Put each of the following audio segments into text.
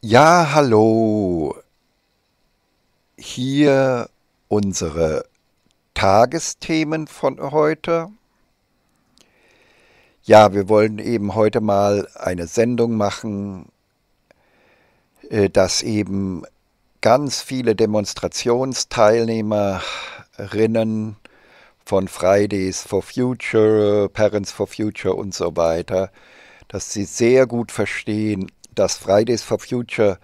Ja, hallo. Hier unsere Tagesthemen von heute. Ja, wir wollen eben heute mal eine Sendung machen, äh, dass eben ganz viele Demonstrationsteilnehmerinnen von Fridays for Future, Parents for Future und so weiter, dass sie sehr gut verstehen, dass Fridays for Future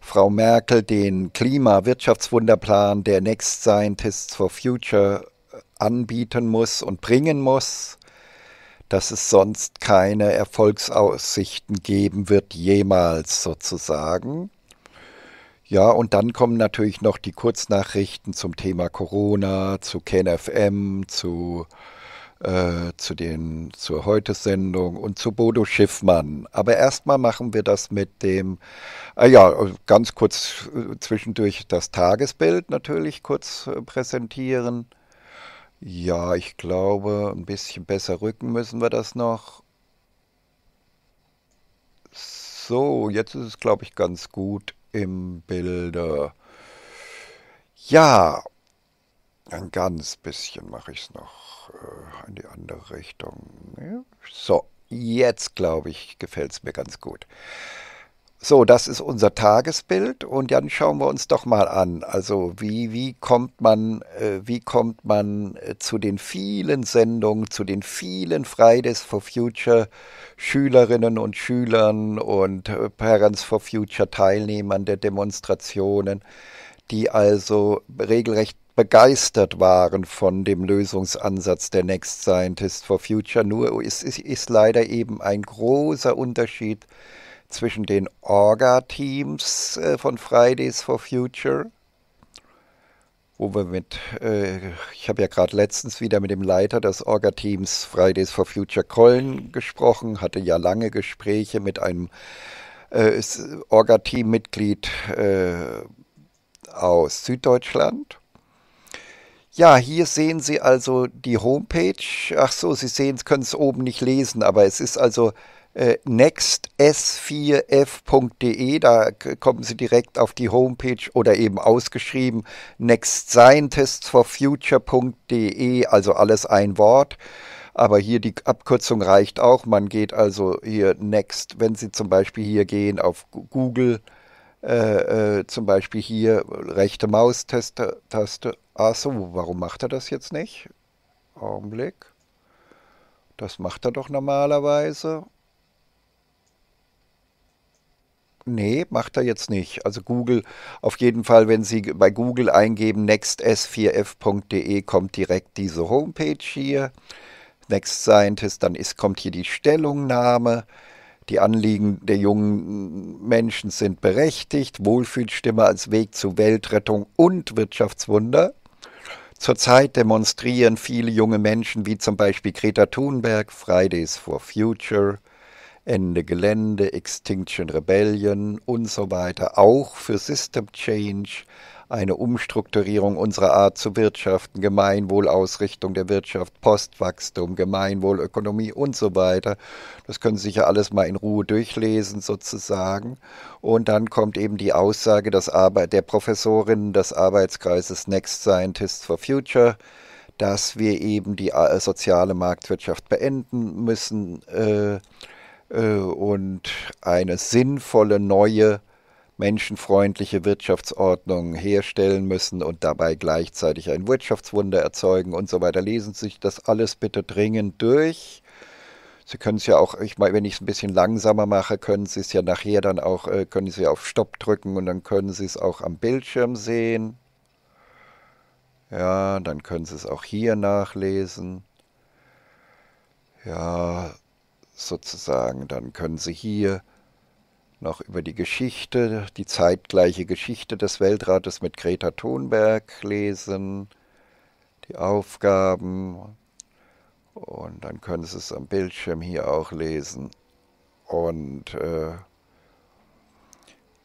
Frau Merkel den Klima-Wirtschaftswunderplan der Next Scientists for Future anbieten muss und bringen muss, dass es sonst keine Erfolgsaussichten geben wird, jemals sozusagen. Ja, und dann kommen natürlich noch die Kurznachrichten zum Thema Corona, zu KenFM, zu äh, zu den, zur Heute-Sendung und zu Bodo Schiffmann. Aber erstmal machen wir das mit dem, äh, ja, ganz kurz äh, zwischendurch das Tagesbild natürlich kurz äh, präsentieren. Ja, ich glaube, ein bisschen besser rücken müssen wir das noch. So, jetzt ist es, glaube ich, ganz gut im Bilde. Ja, ein ganz bisschen mache ich es noch äh, in die andere Richtung. So, jetzt glaube ich, gefällt es mir ganz gut. So, das ist unser Tagesbild und dann schauen wir uns doch mal an. Also wie, wie kommt man, äh, wie kommt man äh, zu den vielen Sendungen, zu den vielen Fridays for Future Schülerinnen und Schülern und äh, Parents for Future Teilnehmern der Demonstrationen, die also regelrecht begeistert waren von dem Lösungsansatz der Next Scientist for Future. Nur ist, ist, ist leider eben ein großer Unterschied zwischen den Orga-Teams äh, von Fridays for Future, wo wir mit, äh, ich habe ja gerade letztens wieder mit dem Leiter des Orga-Teams Fridays for Future Köln gesprochen, hatte ja lange Gespräche mit einem äh, Orga-Team-Mitglied aus Süddeutschland ja, hier sehen Sie also die Homepage. Ach so, Sie sehen, können es oben nicht lesen, aber es ist also äh, nexts4f.de. Da kommen Sie direkt auf die Homepage oder eben ausgeschrieben nextscientistsforfuture.de, also alles ein Wort. Aber hier die Abkürzung reicht auch. Man geht also hier Next, wenn Sie zum Beispiel hier gehen auf Google, äh, äh, zum Beispiel hier rechte Maustaste, Taste, Ach so, warum macht er das jetzt nicht? Augenblick. Das macht er doch normalerweise. Nee, macht er jetzt nicht. Also Google, auf jeden Fall, wenn Sie bei Google eingeben nexts4f.de, kommt direkt diese Homepage hier. Next Scientist, dann ist, kommt hier die Stellungnahme. Die Anliegen der jungen Menschen sind berechtigt. Wohlfühlstimme als Weg zu Weltrettung und Wirtschaftswunder. Zurzeit demonstrieren viele junge Menschen wie zum Beispiel Greta Thunberg, Fridays for Future, Ende Gelände, Extinction Rebellion und so weiter, auch für System Change, eine Umstrukturierung unserer Art zu wirtschaften, Gemeinwohlausrichtung der Wirtschaft, Postwachstum, Gemeinwohlökonomie und so weiter. Das können Sie sich ja alles mal in Ruhe durchlesen sozusagen. Und dann kommt eben die Aussage des der Professorin des Arbeitskreises Next Scientists for Future, dass wir eben die äh, soziale Marktwirtschaft beenden müssen äh, äh, und eine sinnvolle neue menschenfreundliche Wirtschaftsordnung herstellen müssen und dabei gleichzeitig ein Wirtschaftswunder erzeugen und so weiter. Lesen Sie sich das alles bitte dringend durch. Sie können es ja auch, ich meine, wenn ich es ein bisschen langsamer mache, können Sie es ja nachher dann auch, äh, können Sie auf Stopp drücken und dann können Sie es auch am Bildschirm sehen. Ja, dann können Sie es auch hier nachlesen. Ja, sozusagen, dann können Sie hier noch über die Geschichte, die zeitgleiche Geschichte des Weltrates mit Greta Thunberg lesen, die Aufgaben und dann können Sie es am Bildschirm hier auch lesen. Und äh,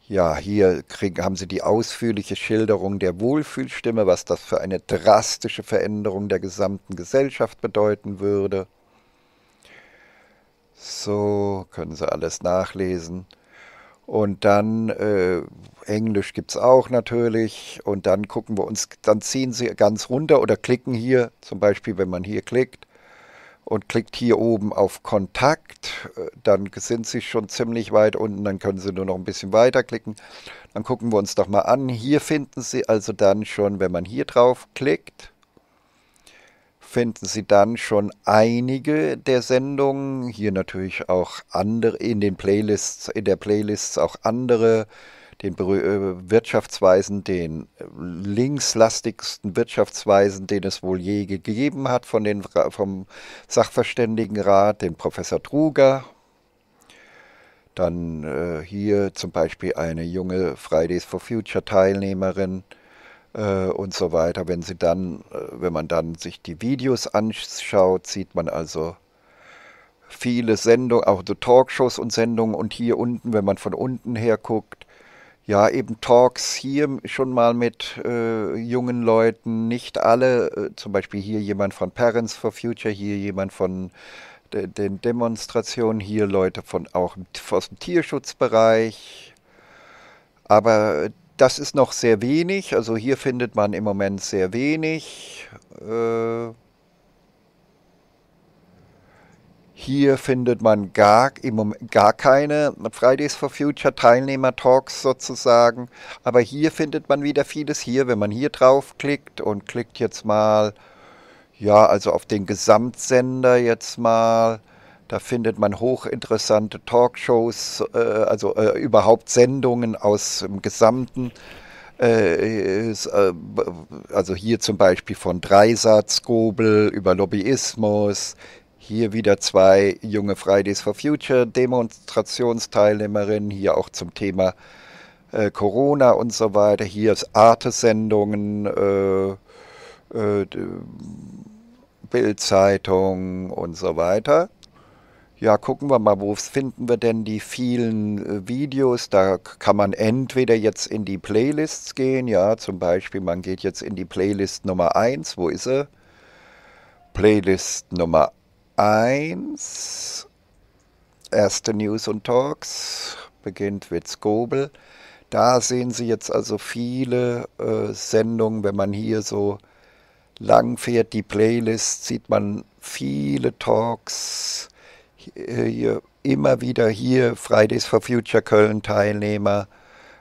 ja, hier kriegen, haben Sie die ausführliche Schilderung der Wohlfühlstimme, was das für eine drastische Veränderung der gesamten Gesellschaft bedeuten würde. So können Sie alles nachlesen. Und dann äh, Englisch gibt es auch natürlich. Und dann gucken wir uns, dann ziehen Sie ganz runter oder klicken hier, zum Beispiel, wenn man hier klickt und klickt hier oben auf Kontakt, äh, dann sind Sie schon ziemlich weit unten, dann können Sie nur noch ein bisschen weiter klicken. Dann gucken wir uns doch mal an. Hier finden Sie also dann schon, wenn man hier drauf klickt, finden Sie dann schon einige der Sendungen. Hier natürlich auch andere in den Playlists, in der Playlists auch andere den äh, Wirtschaftsweisen, den äh, linkslastigsten Wirtschaftsweisen, den es wohl je gegeben hat, von den, vom Sachverständigenrat, den Professor Truger. Dann äh, hier zum Beispiel eine junge Fridays for Future Teilnehmerin äh, und so weiter. Wenn sie dann, äh, wenn man dann sich die Videos anschaut, sieht man also viele Sendungen, auch so Talkshows und Sendungen und hier unten, wenn man von unten her guckt, ja, eben Talks hier schon mal mit äh, jungen Leuten, nicht alle, äh, zum Beispiel hier jemand von Parents for Future, hier jemand von de, den Demonstrationen, hier Leute von auch aus dem Tierschutzbereich. Aber das ist noch sehr wenig, also hier findet man im Moment sehr wenig. Äh, Hier findet man gar, im Moment gar keine Fridays for Future Teilnehmer-Talks sozusagen. Aber hier findet man wieder vieles. Hier, wenn man hier draufklickt und klickt jetzt mal, ja, also auf den Gesamtsender jetzt mal, da findet man hochinteressante Talkshows, äh, also äh, überhaupt Sendungen aus dem Gesamten. Äh, äh, also hier zum Beispiel von Dreisatz, Gobel über Lobbyismus, hier wieder zwei junge Fridays for Future Demonstrationsteilnehmerinnen, hier auch zum Thema äh, Corona und so weiter. Hier Arte-Sendungen, äh, äh, Bildzeitung und so weiter. Ja, gucken wir mal, wo finden wir denn die vielen äh, Videos? Da kann man entweder jetzt in die Playlists gehen, ja, zum Beispiel, man geht jetzt in die Playlist Nummer 1, wo ist sie? Playlist Nummer 1. 1. Erste News und Talks beginnt mit Skobel. Da sehen Sie jetzt also viele äh, Sendungen. Wenn man hier so lang fährt, die Playlist, sieht man viele Talks. Hier, hier immer wieder hier Fridays for Future Köln Teilnehmer.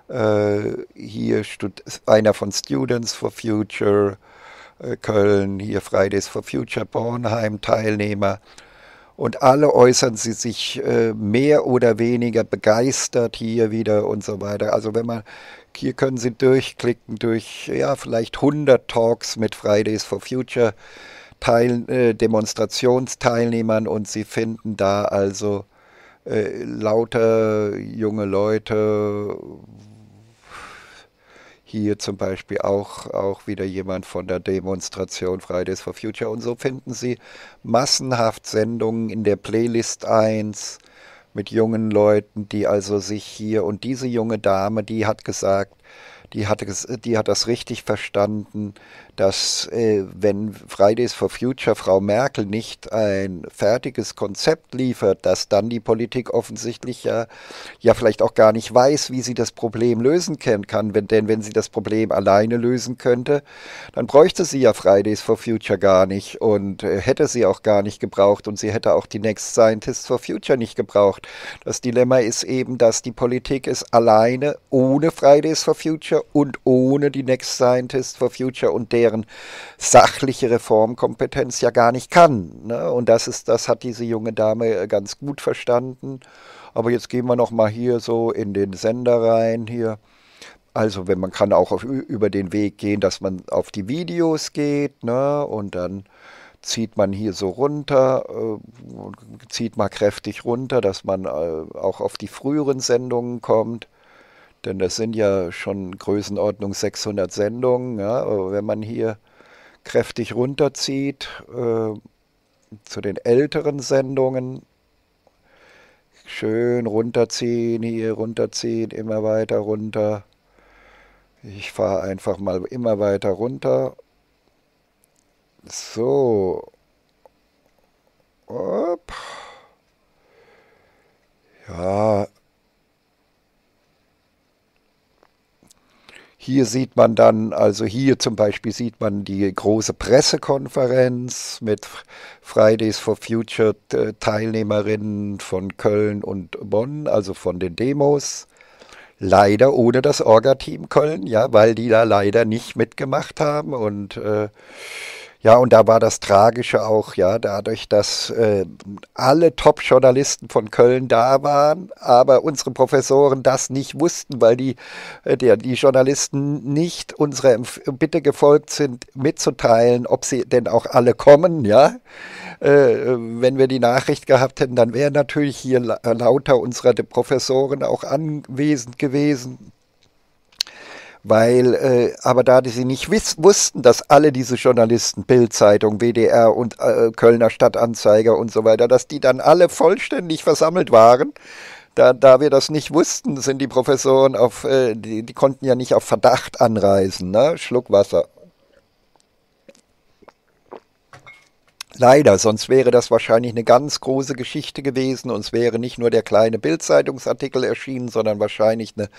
Äh, hier einer von Students for Future äh, Köln, hier Fridays for Future Bornheim Teilnehmer. Und alle äußern sie sich äh, mehr oder weniger begeistert hier wieder und so weiter. Also wenn man, hier können Sie durchklicken durch, ja, vielleicht 100 Talks mit Fridays for Future Teil, äh, Demonstrationsteilnehmern und Sie finden da also äh, lauter junge Leute, hier zum Beispiel auch, auch wieder jemand von der Demonstration Fridays for Future. Und so finden Sie massenhaft Sendungen in der Playlist 1 mit jungen Leuten, die also sich hier, und diese junge Dame, die hat gesagt, die, hatte, die hat das richtig verstanden, dass äh, wenn Fridays for Future Frau Merkel nicht ein fertiges Konzept liefert, dass dann die Politik offensichtlich ja, ja vielleicht auch gar nicht weiß, wie sie das Problem lösen kann. Wenn, denn wenn sie das Problem alleine lösen könnte, dann bräuchte sie ja Fridays for Future gar nicht und äh, hätte sie auch gar nicht gebraucht und sie hätte auch die Next Scientists for Future nicht gebraucht. Das Dilemma ist eben, dass die Politik es alleine ohne Fridays for Future und ohne die Next Scientists for Future und der deren sachliche Reformkompetenz ja gar nicht kann. Ne? Und das ist, das hat diese junge Dame äh, ganz gut verstanden. Aber jetzt gehen wir noch mal hier so in den Sender rein hier. Also wenn man kann auch auf, über den Weg gehen, dass man auf die Videos geht, ne? Und dann zieht man hier so runter, äh, zieht mal kräftig runter, dass man äh, auch auf die früheren Sendungen kommt. Denn das sind ja schon Größenordnung 600 Sendungen. Ja, wenn man hier kräftig runterzieht äh, zu den älteren Sendungen, schön runterziehen, hier runterziehen, immer weiter runter. Ich fahre einfach mal immer weiter runter. So. Upp. Ja, hier sieht man dann, also hier zum Beispiel sieht man die große Pressekonferenz mit Fridays for Future Teilnehmerinnen von Köln und Bonn, also von den Demos. Leider ohne das Orga-Team Köln, ja, weil die da leider nicht mitgemacht haben und äh, ja, und da war das Tragische auch, ja, dadurch, dass äh, alle Top-Journalisten von Köln da waren, aber unsere Professoren das nicht wussten, weil die, äh, die, Journalisten nicht unserer Bitte gefolgt sind, mitzuteilen, ob sie denn auch alle kommen, ja. Äh, wenn wir die Nachricht gehabt hätten, dann wären natürlich hier lauter unserer Professoren auch anwesend gewesen weil, äh, aber da sie nicht wiss, wussten, dass alle diese Journalisten, Bildzeitung, WDR und äh, Kölner Stadtanzeiger und so weiter, dass die dann alle vollständig versammelt waren, da, da wir das nicht wussten, sind die Professoren auf, äh, die, die konnten ja nicht auf Verdacht anreisen, ne? Schluck Wasser. Leider, sonst wäre das wahrscheinlich eine ganz große Geschichte gewesen und es wäre nicht nur der kleine Bildzeitungsartikel erschienen, sondern wahrscheinlich eine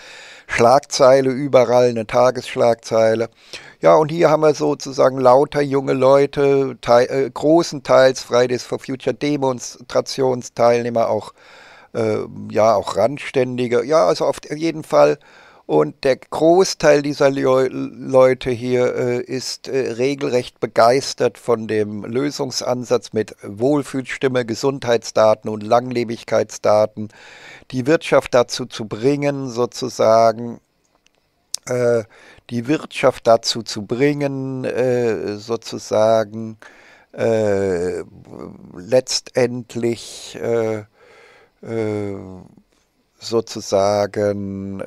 Schlagzeile überall, eine Tagesschlagzeile. Ja, und hier haben wir sozusagen lauter junge Leute, teil, äh, großenteils Fridays for Future Demonstrationsteilnehmer, auch, äh, ja, auch Randständige. Ja, also auf jeden Fall und der Großteil dieser Leute hier äh, ist äh, regelrecht begeistert von dem Lösungsansatz mit Wohlfühlstimme, Gesundheitsdaten und Langlebigkeitsdaten, die Wirtschaft dazu zu bringen, sozusagen, äh, die Wirtschaft dazu zu bringen, äh, sozusagen, äh, letztendlich äh, sozusagen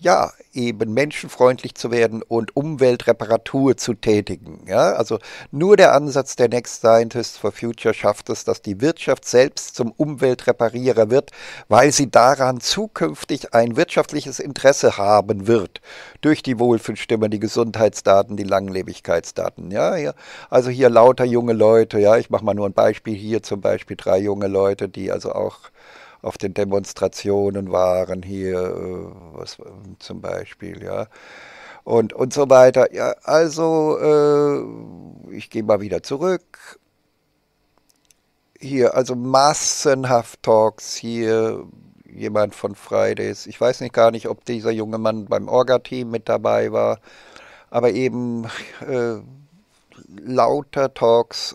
ja, eben menschenfreundlich zu werden und Umweltreparatur zu tätigen. Ja, also nur der Ansatz der Next Scientists for Future schafft es, dass die Wirtschaft selbst zum Umweltreparierer wird, weil sie daran zukünftig ein wirtschaftliches Interesse haben wird durch die Wohlfühlstimme, die Gesundheitsdaten, die Langlebigkeitsdaten. Ja, ja, also hier lauter junge Leute. Ja, ich mache mal nur ein Beispiel hier zum Beispiel drei junge Leute, die also auch auf den Demonstrationen waren, hier äh, was, zum Beispiel, ja. Und, und so weiter. Ja, also, äh, ich gehe mal wieder zurück. Hier, also massenhaft Talks hier, jemand von Fridays. Ich weiß nicht gar nicht, ob dieser junge Mann beim Orga-Team mit dabei war, aber eben äh, lauter Talks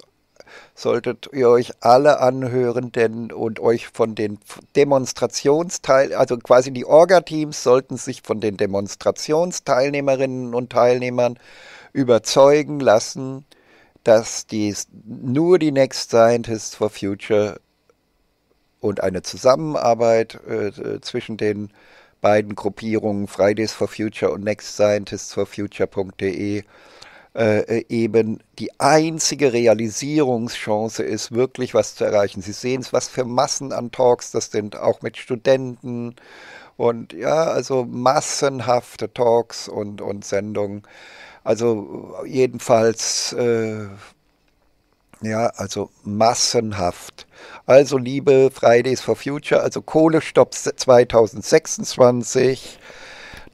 solltet ihr euch alle anhören, denn und euch von den Demonstrationsteil, also quasi die Orga-Teams sollten sich von den Demonstrationsteilnehmerinnen und Teilnehmern überzeugen lassen, dass dies nur die Next Scientists for Future und eine Zusammenarbeit äh, zwischen den beiden Gruppierungen Fridays for Future und Next Scientists for Future.de äh, äh, eben die einzige Realisierungschance ist, wirklich was zu erreichen. Sie sehen es, was für Massen an Talks das sind, auch mit Studenten und ja, also massenhafte Talks und, und Sendungen. Also jedenfalls, äh, ja, also massenhaft. Also liebe Fridays for Future, also Kohlestopp 2026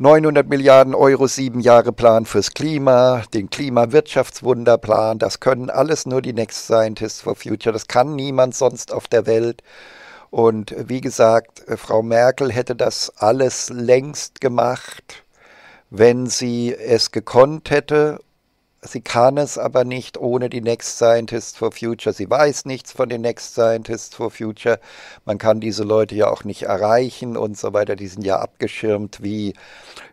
900 Milliarden Euro, sieben Jahre Plan fürs Klima, den Klimawirtschaftswunderplan, das können alles nur die Next Scientists for Future, das kann niemand sonst auf der Welt. Und wie gesagt, äh, Frau Merkel hätte das alles längst gemacht, wenn sie es gekonnt hätte Sie kann es aber nicht ohne die Next Scientists for Future. Sie weiß nichts von den Next Scientists for Future. Man kann diese Leute ja auch nicht erreichen und so weiter. Die sind ja abgeschirmt wie,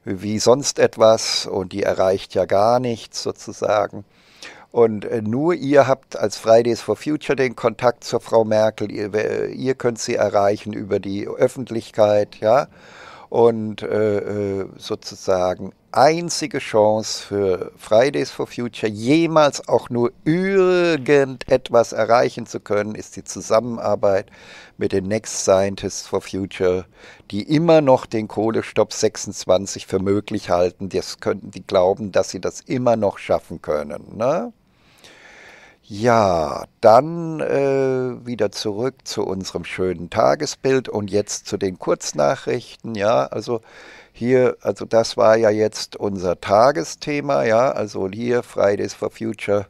wie sonst etwas und die erreicht ja gar nichts sozusagen. Und äh, nur ihr habt als Fridays for Future den Kontakt zur Frau Merkel. Ihr, ihr könnt sie erreichen über die Öffentlichkeit, ja und äh, äh, sozusagen einzige Chance für Fridays for Future jemals auch nur irgendetwas erreichen zu können, ist die Zusammenarbeit mit den Next Scientists for Future, die immer noch den Kohlestopp 26 für möglich halten. Das könnten die glauben, dass sie das immer noch schaffen können. Ne? Ja, dann äh, wieder zurück zu unserem schönen Tagesbild und jetzt zu den Kurznachrichten. Ja, also hier, also das war ja jetzt unser Tagesthema. Ja, also hier Fridays for Future.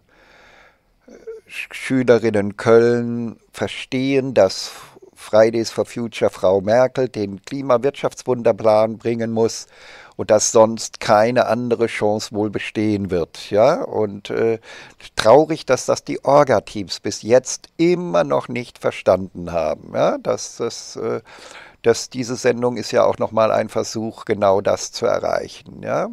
Schülerinnen Köln verstehen, dass Fridays for Future Frau Merkel den Klimawirtschaftswunderplan bringen muss und dass sonst keine andere Chance wohl bestehen wird. Ja, und äh, traurig, dass das die Orga-Teams bis jetzt immer noch nicht verstanden haben. Ja, dass das äh, dass diese Sendung ist ja auch nochmal ein Versuch, genau das zu erreichen. Ja,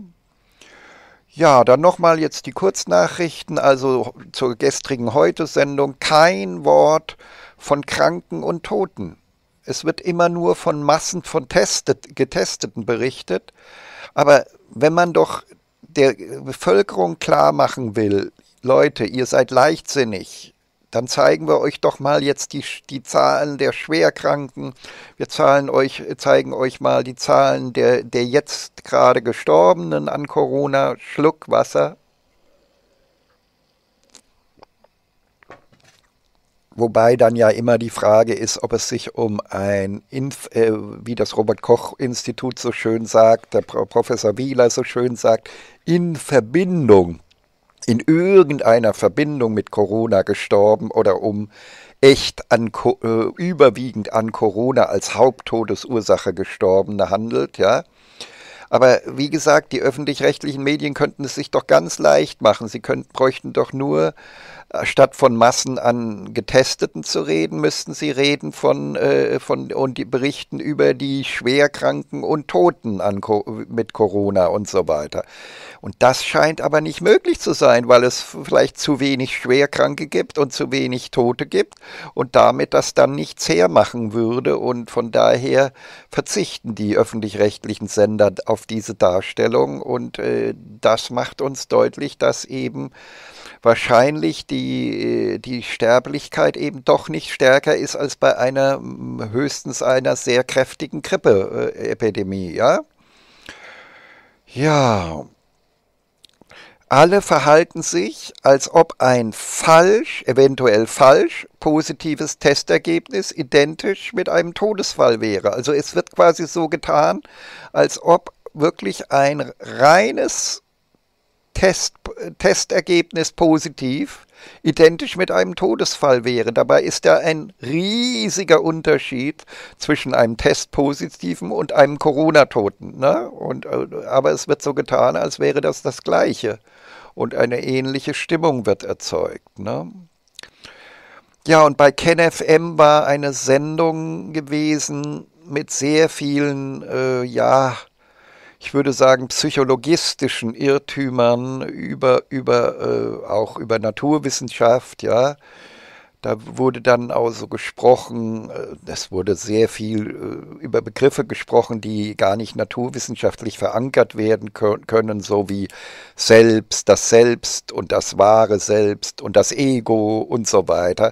ja, dann nochmal jetzt die Kurznachrichten, also zur gestrigen Heute-Sendung. Kein Wort von Kranken und Toten. Es wird immer nur von Massen von Testet, Getesteten berichtet. Aber wenn man doch der Bevölkerung klar machen will, Leute, ihr seid leichtsinnig, dann zeigen wir euch doch mal jetzt die, die Zahlen der Schwerkranken. Wir zahlen euch, zeigen euch mal die Zahlen der, der jetzt gerade Gestorbenen an Corona. Schluck Wasser. Wobei dann ja immer die Frage ist, ob es sich um ein, Inf äh, wie das Robert Koch Institut so schön sagt, der Professor Wieler so schön sagt, in Verbindung, in irgendeiner Verbindung mit Corona gestorben oder um echt an, äh, überwiegend an Corona als Haupttodesursache gestorbene handelt, ja. Aber wie gesagt, die öffentlich-rechtlichen Medien könnten es sich doch ganz leicht machen. Sie könnten, bräuchten doch nur statt von Massen an Getesteten zu reden, müssten sie reden von, äh, von und die berichten über die Schwerkranken und Toten an, mit Corona und so weiter. Und das scheint aber nicht möglich zu sein, weil es vielleicht zu wenig Schwerkranke gibt und zu wenig Tote gibt und damit das dann nichts hermachen würde. Und von daher verzichten die öffentlich-rechtlichen Sender auf diese Darstellung. Und äh, das macht uns deutlich, dass eben wahrscheinlich die, die Sterblichkeit eben doch nicht stärker ist als bei einer höchstens einer sehr kräftigen Grippeepidemie, ja? Ja. Alle verhalten sich, als ob ein falsch, eventuell falsch, positives Testergebnis identisch mit einem Todesfall wäre. Also es wird quasi so getan, als ob wirklich ein reines Test, Testergebnis positiv identisch mit einem Todesfall wäre. Dabei ist da ein riesiger Unterschied zwischen einem Testpositiven und einem Corona-Toten. Ne? Äh, aber es wird so getan, als wäre das das Gleiche. Und eine ähnliche Stimmung wird erzeugt. Ne? Ja, und bei KenFM war eine Sendung gewesen mit sehr vielen, äh, ja, ich würde sagen, psychologistischen Irrtümern über, über äh, auch über Naturwissenschaft, ja, da wurde dann auch so gesprochen, äh, es wurde sehr viel äh, über Begriffe gesprochen, die gar nicht naturwissenschaftlich verankert werden können, so wie Selbst, das Selbst und das wahre Selbst und das Ego und so weiter.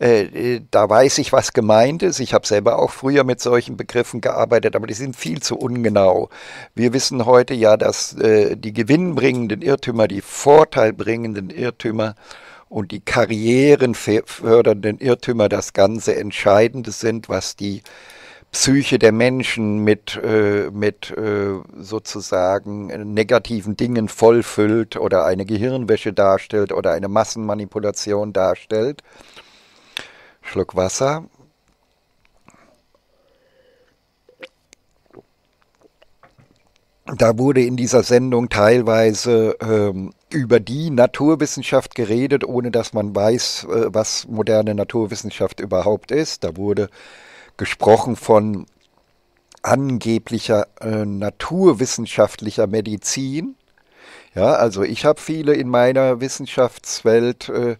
Äh, da weiß ich, was gemeint ist. Ich habe selber auch früher mit solchen Begriffen gearbeitet, aber die sind viel zu ungenau. Wir wissen heute ja, dass die gewinnbringenden Irrtümer, die vorteilbringenden Irrtümer, und die karrierenfördernden Irrtümer das ganze Entscheidende sind, was die Psyche der Menschen mit, äh, mit äh, sozusagen negativen Dingen vollfüllt oder eine Gehirnwäsche darstellt oder eine Massenmanipulation darstellt. Schluck Wasser. Da wurde in dieser Sendung teilweise ähm, über die Naturwissenschaft geredet, ohne dass man weiß, äh, was moderne Naturwissenschaft überhaupt ist. Da wurde gesprochen von angeblicher äh, naturwissenschaftlicher Medizin. Ja, also ich habe viele in meiner Wissenschaftswelt äh,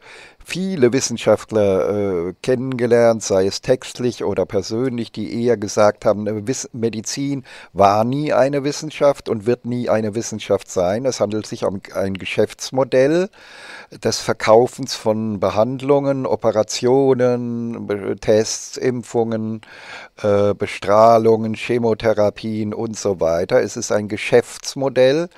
viele Wissenschaftler äh, kennengelernt, sei es textlich oder persönlich, die eher gesagt haben, Medizin war nie eine Wissenschaft und wird nie eine Wissenschaft sein. Es handelt sich um ein Geschäftsmodell des Verkaufens von Behandlungen, Operationen, Tests, Impfungen, äh, Bestrahlungen, Chemotherapien und so weiter. Es ist ein Geschäftsmodell,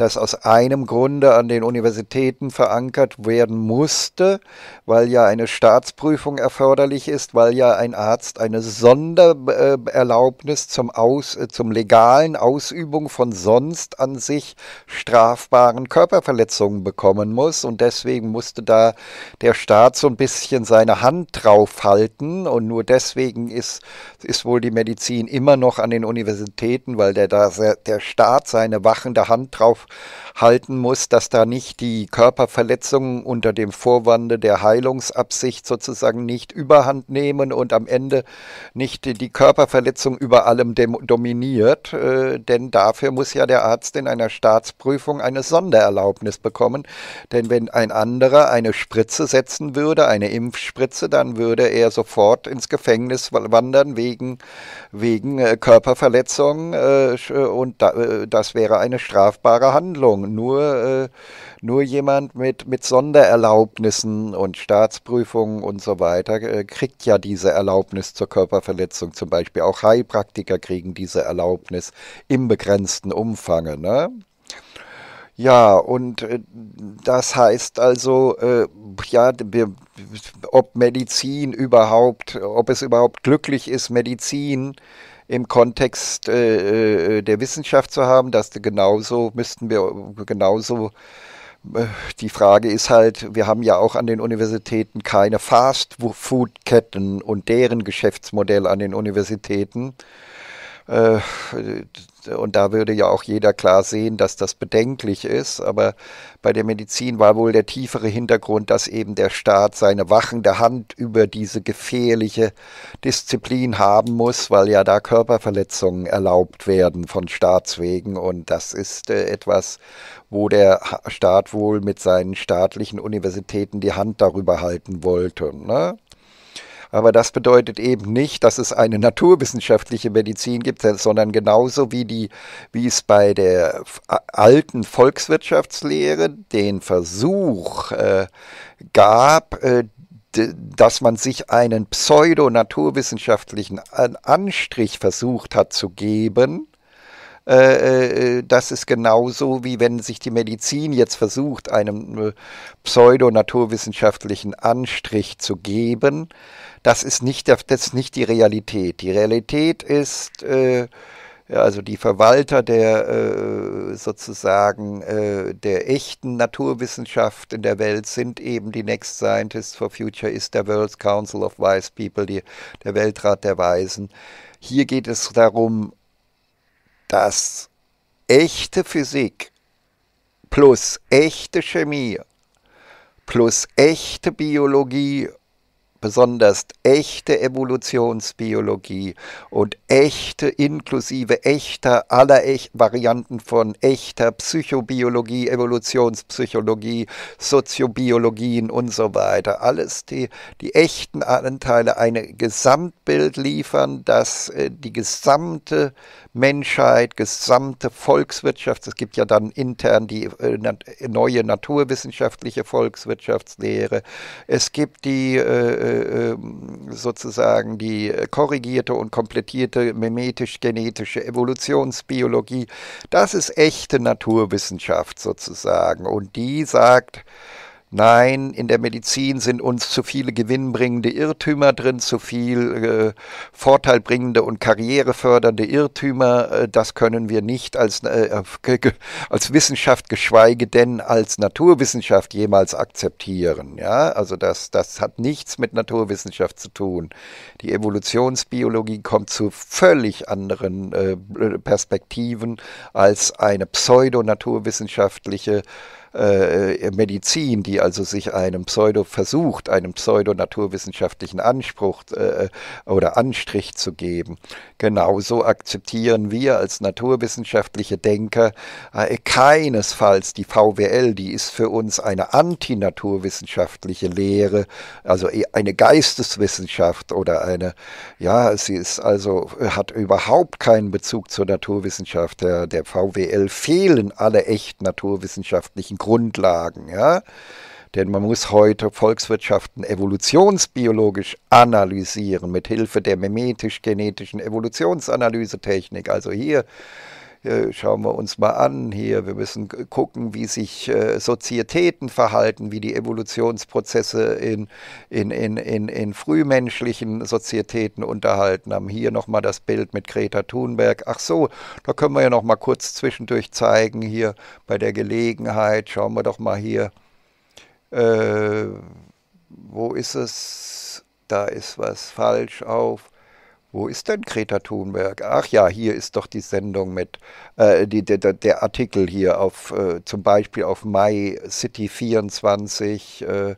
das aus einem Grunde an den Universitäten verankert werden musste, weil ja eine Staatsprüfung erforderlich ist, weil ja ein Arzt eine Sondererlaubnis zum, Aus, äh, zum legalen Ausübung von sonst an sich strafbaren Körperverletzungen bekommen muss. Und deswegen musste da der Staat so ein bisschen seine Hand drauf halten. Und nur deswegen ist, ist wohl die Medizin immer noch an den Universitäten, weil der, der Staat seine wachende Hand drauf halten muss, dass da nicht die Körperverletzungen unter dem Vorwande der Heilungsabsicht sozusagen nicht überhand nehmen und am Ende nicht die Körperverletzung über allem dominiert. Äh, denn dafür muss ja der Arzt in einer Staatsprüfung eine Sondererlaubnis bekommen. Denn wenn ein anderer eine Spritze setzen würde, eine Impfspritze, dann würde er sofort ins Gefängnis wandern wegen, wegen äh, Körperverletzung äh, und das wäre eine strafbare Handlung. Nur, äh, nur jemand mit, mit Sondererlaubnissen und Staatsprüfungen und so weiter äh, kriegt ja diese Erlaubnis zur Körperverletzung zum Beispiel. Auch Heilpraktiker kriegen diese Erlaubnis im begrenzten Umfange. Ne? Ja, und äh, das heißt also, äh, ja, wir, ob Medizin überhaupt, ob es überhaupt glücklich ist, Medizin im Kontext äh, äh, der Wissenschaft zu haben, dass genauso müssten wir genauso äh, die Frage ist halt, wir haben ja auch an den Universitäten keine Fast-Food-Ketten und deren Geschäftsmodell an den Universitäten. Und da würde ja auch jeder klar sehen, dass das bedenklich ist. Aber bei der Medizin war wohl der tiefere Hintergrund, dass eben der Staat seine wachende Hand über diese gefährliche Disziplin haben muss, weil ja da Körperverletzungen erlaubt werden von Staatswegen. Und das ist äh, etwas, wo der Staat wohl mit seinen staatlichen Universitäten die Hand darüber halten wollte. Ne? Aber das bedeutet eben nicht, dass es eine naturwissenschaftliche Medizin gibt, sondern genauso wie, die, wie es bei der alten Volkswirtschaftslehre den Versuch äh, gab, äh, dass man sich einen pseudo-naturwissenschaftlichen Anstrich versucht hat zu geben, äh, äh, das ist genauso wie wenn sich die Medizin jetzt versucht, einem pseudo-naturwissenschaftlichen Anstrich zu geben. Das ist nicht, das ist nicht die Realität. Die Realität ist, äh, also die Verwalter der äh, sozusagen äh, der echten Naturwissenschaft in der Welt sind eben die Next Scientists for Future, ist der World Council of Wise People, die, der Weltrat der Weisen. Hier geht es darum, dass echte Physik plus echte Chemie plus echte Biologie besonders echte Evolutionsbiologie und echte inklusive echter aller Echt Varianten von echter Psychobiologie, Evolutionspsychologie, Soziobiologien und so weiter. Alles die, die echten Anteile ein Gesamtbild liefern, das äh, die gesamte Menschheit, gesamte Volkswirtschaft, es gibt ja dann intern die äh, neue naturwissenschaftliche Volkswirtschaftslehre, es gibt die äh, äh, sozusagen die korrigierte und komplettierte mimetisch-genetische Evolutionsbiologie. Das ist echte Naturwissenschaft sozusagen. Und die sagt, Nein, in der Medizin sind uns zu viele gewinnbringende Irrtümer drin, zu viel äh, vorteilbringende und karrierefördernde Irrtümer. Äh, das können wir nicht als, äh, als Wissenschaft, geschweige denn als Naturwissenschaft jemals akzeptieren. Ja, also das, das hat nichts mit Naturwissenschaft zu tun. Die Evolutionsbiologie kommt zu völlig anderen äh, Perspektiven als eine pseudo-naturwissenschaftliche äh, Medizin, die also sich einem Pseudo versucht, einem pseudo-naturwissenschaftlichen Anspruch äh, oder Anstrich zu geben. Genauso akzeptieren wir als naturwissenschaftliche Denker äh, keinesfalls die VWL, die ist für uns eine antinaturwissenschaftliche Lehre, also eine Geisteswissenschaft oder eine, ja, sie ist also, hat überhaupt keinen Bezug zur Naturwissenschaft. Der, der VWL fehlen alle echt naturwissenschaftlichen Grundlagen, ja. Denn man muss heute Volkswirtschaften evolutionsbiologisch analysieren mit Hilfe der mimetisch-genetischen Evolutionsanalysetechnik. Also hier schauen wir uns mal an hier. Wir müssen gucken, wie sich äh, Sozietäten verhalten, wie die Evolutionsprozesse in, in, in, in, in frühmenschlichen Sozietäten unterhalten haben. Hier nochmal das Bild mit Greta Thunberg. Ach so, da können wir ja noch mal kurz zwischendurch zeigen, hier bei der Gelegenheit. Schauen wir doch mal hier. Äh, wo ist es? Da ist was falsch auf. Wo ist denn Greta Thunberg? Ach ja, hier ist doch die Sendung mit, äh, die, der, der Artikel hier auf, äh, zum Beispiel auf Mai City 24 äh,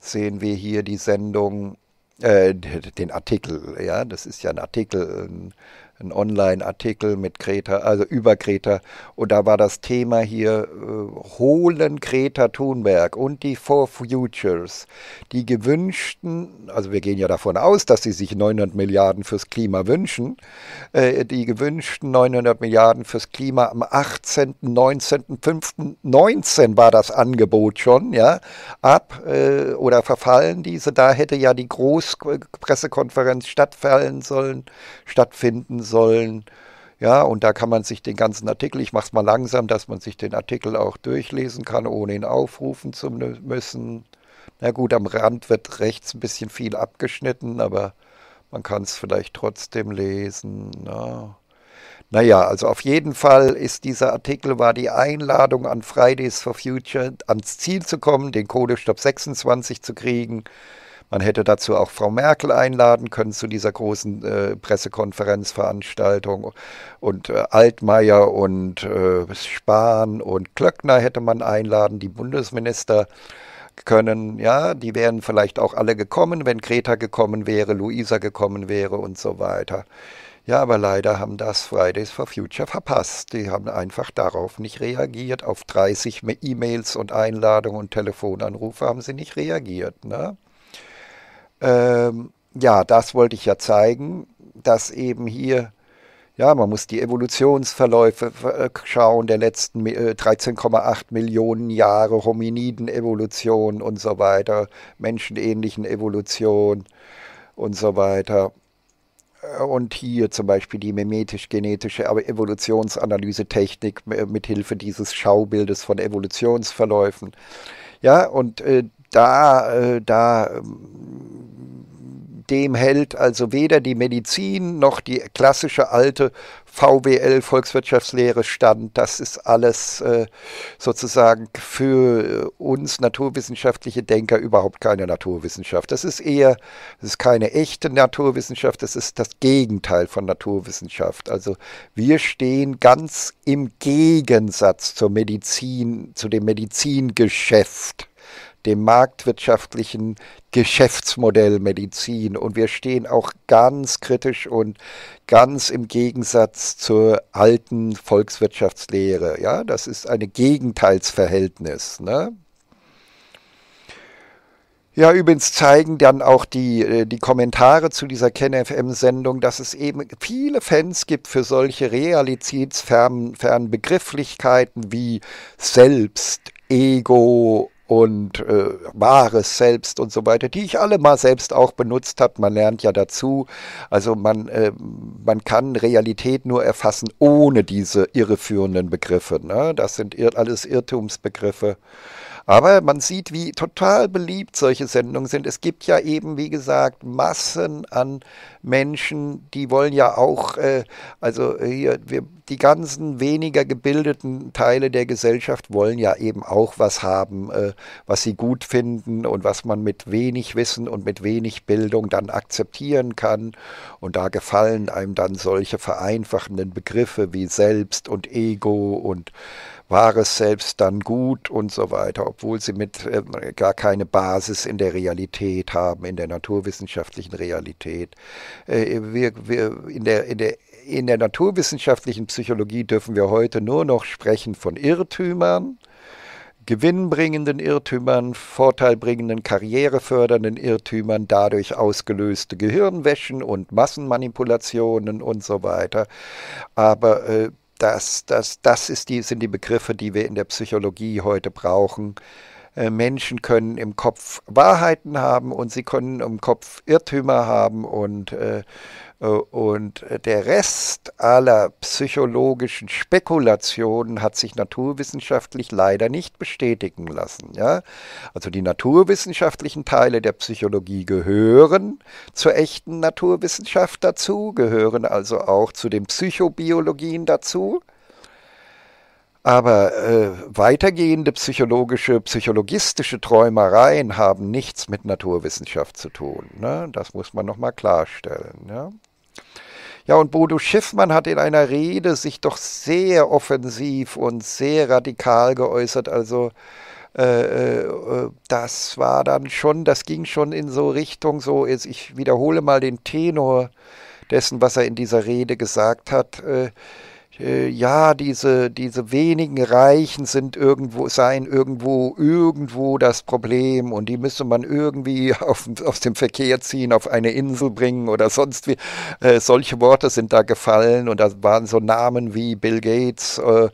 sehen wir hier die Sendung, äh, den Artikel, ja, das ist ja ein Artikel, ein, ein Online-Artikel mit Greta, also über Greta. Und da war das Thema hier, äh, holen Greta Thunberg und die Four Futures, die gewünschten, also wir gehen ja davon aus, dass sie sich 900 Milliarden fürs Klima wünschen, äh, die gewünschten 900 Milliarden fürs Klima am 18., 19., 5., 19 war das Angebot schon, ja, ab äh, oder verfallen diese. Da hätte ja die Großpressekonferenz stattfallen sollen, stattfinden sollen sollen. Ja, und da kann man sich den ganzen Artikel, ich mache es mal langsam, dass man sich den Artikel auch durchlesen kann, ohne ihn aufrufen zu müssen. Na gut, am Rand wird rechts ein bisschen viel abgeschnitten, aber man kann es vielleicht trotzdem lesen. Na. Naja, also auf jeden Fall ist dieser Artikel, war die Einladung an Fridays for Future ans Ziel zu kommen, den Kohlestopp 26 zu kriegen. Man hätte dazu auch Frau Merkel einladen können zu dieser großen äh, Pressekonferenzveranstaltung. Und äh, Altmaier und äh, Spahn und Klöckner hätte man einladen, die Bundesminister können, ja, die wären vielleicht auch alle gekommen, wenn Greta gekommen wäre, Luisa gekommen wäre und so weiter. Ja, aber leider haben das Fridays for Future verpasst. Die haben einfach darauf nicht reagiert. Auf 30 E-Mails und Einladungen und Telefonanrufe haben sie nicht reagiert. Ne? Ähm, ja, das wollte ich ja zeigen, dass eben hier, ja, man muss die Evolutionsverläufe äh, schauen der letzten 13,8 äh, Millionen Jahre, Hominiden-Evolution und so weiter, menschenähnlichen Evolution und so weiter. Äh, und hier zum Beispiel die mimetisch-genetische Evolutionsanalyse-Technik mit Hilfe dieses Schaubildes von Evolutionsverläufen. Ja, und äh, da, äh, da dem hält also weder die Medizin noch die klassische alte VWL Volkswirtschaftslehre stand. Das ist alles äh, sozusagen für uns naturwissenschaftliche Denker überhaupt keine Naturwissenschaft. Das ist eher, das ist keine echte Naturwissenschaft, das ist das Gegenteil von Naturwissenschaft. Also wir stehen ganz im Gegensatz zur Medizin, zu dem Medizingeschäft dem marktwirtschaftlichen Geschäftsmodell Medizin. Und wir stehen auch ganz kritisch und ganz im Gegensatz zur alten Volkswirtschaftslehre. Ja, das ist ein Gegenteilsverhältnis. Ne? Ja, übrigens zeigen dann auch die, äh, die Kommentare zu dieser KenFM-Sendung, dass es eben viele Fans gibt für solche realitätsfernen Begrifflichkeiten wie Selbst, Ego und äh, wahres Selbst und so weiter, die ich alle mal selbst auch benutzt habe. Man lernt ja dazu. Also man, äh, man kann Realität nur erfassen ohne diese irreführenden Begriffe. Ne? Das sind ir alles Irrtumsbegriffe. Aber man sieht, wie total beliebt solche Sendungen sind. Es gibt ja eben, wie gesagt, Massen an Menschen, die wollen ja auch, äh, also hier, wir, die ganzen weniger gebildeten Teile der Gesellschaft wollen ja eben auch was haben, äh, was sie gut finden und was man mit wenig Wissen und mit wenig Bildung dann akzeptieren kann. Und da gefallen einem dann solche vereinfachenden Begriffe wie Selbst und Ego und wahres Selbst dann gut und so weiter, obwohl sie mit äh, gar keine Basis in der Realität haben, in der naturwissenschaftlichen Realität. Äh, wir, wir, in, der, in, der, in der naturwissenschaftlichen Psychologie dürfen wir heute nur noch sprechen von Irrtümern, gewinnbringenden Irrtümern, vorteilbringenden, karrierefördernden Irrtümern, dadurch ausgelöste Gehirnwäschen und Massenmanipulationen und so weiter. Aber äh, das, das, das ist die, sind die Begriffe, die wir in der Psychologie heute brauchen. Äh, Menschen können im Kopf Wahrheiten haben und sie können im Kopf Irrtümer haben und, äh, und der Rest aller psychologischen Spekulationen hat sich naturwissenschaftlich leider nicht bestätigen lassen. Ja? Also die naturwissenschaftlichen Teile der Psychologie gehören zur echten Naturwissenschaft dazu, gehören also auch zu den Psychobiologien dazu. Aber äh, weitergehende psychologische, psychologistische Träumereien haben nichts mit Naturwissenschaft zu tun. Ne? Das muss man nochmal klarstellen. Ja? Ja, und Bodo Schiffmann hat in einer Rede sich doch sehr offensiv und sehr radikal geäußert. Also äh, äh, das war dann schon, das ging schon in so Richtung, so, ich wiederhole mal den Tenor dessen, was er in dieser Rede gesagt hat. Äh, äh, ja, diese, diese wenigen Reichen sind irgendwo, seien irgendwo, irgendwo das Problem und die müsse man irgendwie auf, aus dem Verkehr ziehen, auf eine Insel bringen oder sonst wie. Äh, solche Worte sind da gefallen und da waren so Namen wie Bill Gates, äh,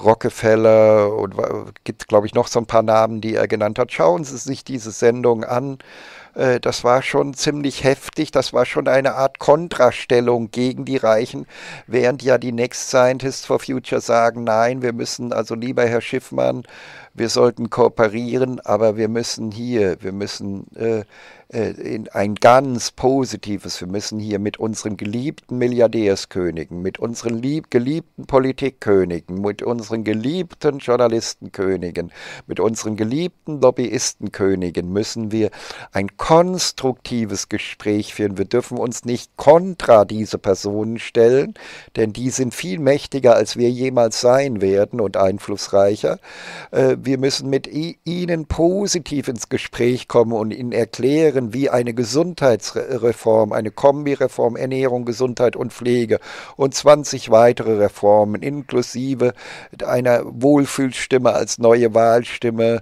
Rockefeller und gibt, glaube ich, noch so ein paar Namen, die er genannt hat. Schauen Sie sich diese Sendung an. Äh, das war schon ziemlich heftig, das war schon eine Art Kontrastellung gegen die Reichen, während ja die Next Scientists for Future sagen, nein, wir müssen also lieber Herr Schiffmann, wir sollten kooperieren, aber wir müssen hier, wir müssen äh, ein ganz positives, wir müssen hier mit unseren geliebten Milliardärskönigen, mit unseren lieb, geliebten Politikkönigen, mit unseren geliebten Journalistenkönigen, mit unseren geliebten Lobbyistenkönigen müssen wir ein konstruktives Gespräch führen. Wir dürfen uns nicht kontra diese Personen stellen, denn die sind viel mächtiger, als wir jemals sein werden und einflussreicher. Äh, wir müssen mit ihnen positiv ins Gespräch kommen und ihnen erklären, wie eine Gesundheitsreform, eine Kombireform, Ernährung, Gesundheit und Pflege und 20 weitere Reformen inklusive einer Wohlfühlstimme als neue Wahlstimme,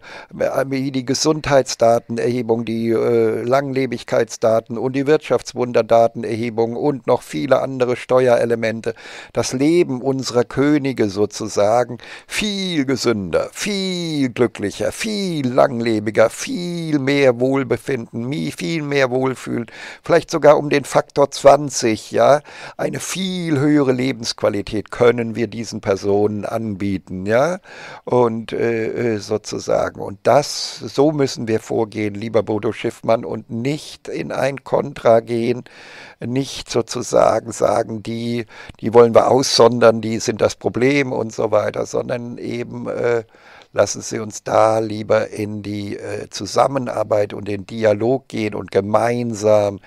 wie die Gesundheitsdatenerhebung, die äh, Langlebigkeitsdaten und die Wirtschaftswunderdatenerhebung und noch viele andere Steuerelemente, das Leben unserer Könige sozusagen viel gesünder, viel glücklicher, viel langlebiger, viel mehr Wohlbefinden, viel mehr Wohlfühlen, vielleicht sogar um den Faktor 20, ja, eine viel höhere Lebensqualität können wir diesen Personen anbieten, ja, und äh, äh sozusagen. Und das, so müssen wir vorgehen, lieber Bodo Schiffmann, und nicht in ein Kontra gehen, nicht sozusagen sagen, die, die wollen wir aussondern, die sind das Problem und so weiter, sondern eben äh, lassen Sie uns da lieber in die äh, Zusammenarbeit und den Dialog gehen und gemeinsam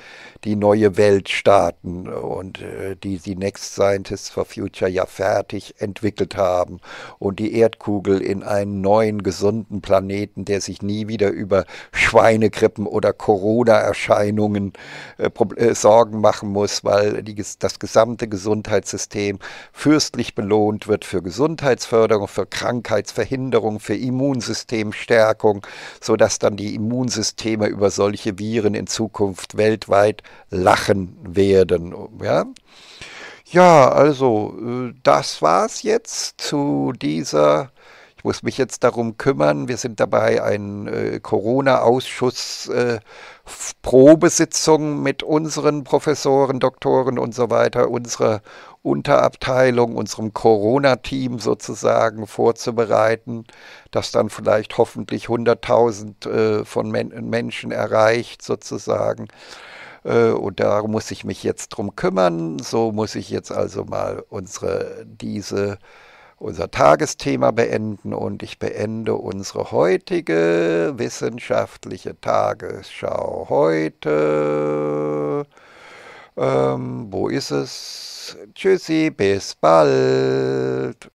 die neue Welt starten und äh, die die Next Scientists for Future ja fertig entwickelt haben und die Erdkugel in einen neuen gesunden Planeten, der sich nie wieder über Schweinegrippen oder Corona-Erscheinungen äh, äh, Sorgen machen muss, weil die, das gesamte Gesundheitssystem fürstlich belohnt wird für Gesundheitsförderung, für Krankheitsverhinderung, für Immunsystemstärkung, sodass dann die Immunsysteme über solche Viren in Zukunft weltweit lachen werden. Ja, ja also äh, das war's jetzt zu dieser ich muss mich jetzt darum kümmern. Wir sind dabei, einen äh, Corona-Ausschuss, äh, Probesitzung mit unseren Professoren, Doktoren und so weiter, unserer Unterabteilung, unserem Corona-Team sozusagen vorzubereiten, das dann vielleicht hoffentlich 100.000 äh, von Men Menschen erreicht sozusagen. Äh, und da muss ich mich jetzt drum kümmern. So muss ich jetzt also mal unsere, diese, unser Tagesthema beenden und ich beende unsere heutige wissenschaftliche Tagesschau heute. Ähm, wo ist es? Tschüssi, bis bald.